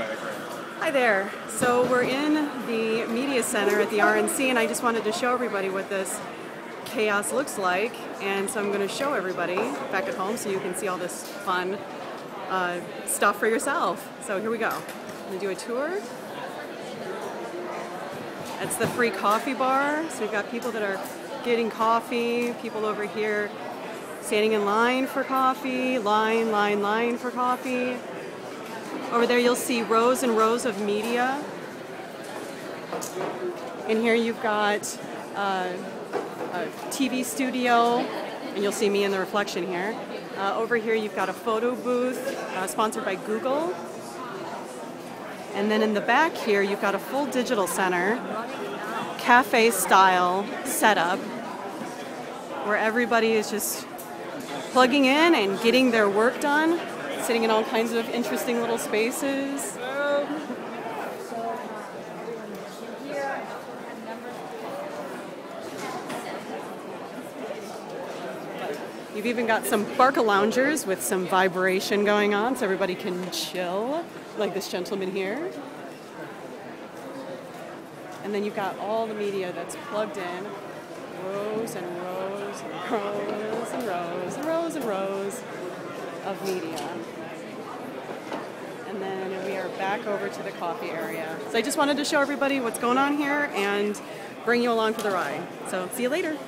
Hi there. So we're in the media center at the RNC, and I just wanted to show everybody what this chaos looks like. And so I'm going to show everybody back at home so you can see all this fun uh, stuff for yourself. So here we go. I'm going to do a tour. It's the free coffee bar. So we've got people that are getting coffee, people over here standing in line for coffee, line, line, line for coffee. Over there you'll see rows and rows of media. In here you've got uh, a TV studio, and you'll see me in the reflection here. Uh, over here you've got a photo booth uh, sponsored by Google. And then in the back here you've got a full digital center, cafe style setup, where everybody is just plugging in and getting their work done sitting in all kinds of interesting little spaces. You've even got some Barcaloungers with some vibration going on so everybody can chill, like this gentleman here. And then you've got all the media that's plugged in, rows and rows and rows and rows and rows and rows of media. And then we are back over to the coffee area. So I just wanted to show everybody what's going on here and bring you along for the ride. So see you later.